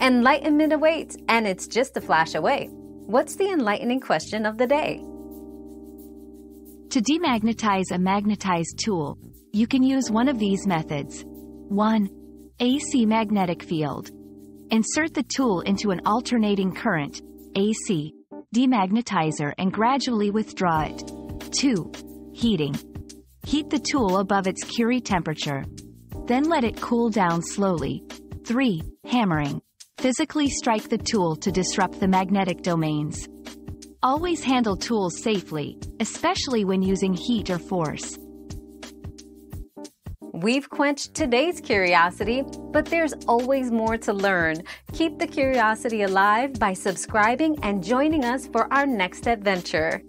Enlightenment awaits, and it's just a flash away. What's the enlightening question of the day? To demagnetize a magnetized tool, you can use one of these methods. 1. AC magnetic field. Insert the tool into an alternating current, AC, demagnetizer and gradually withdraw it. 2. Heating. Heat the tool above its Curie temperature. Then let it cool down slowly. 3. Hammering. Physically strike the tool to disrupt the magnetic domains. Always handle tools safely, especially when using heat or force. We've quenched today's curiosity, but there's always more to learn. Keep the curiosity alive by subscribing and joining us for our next adventure.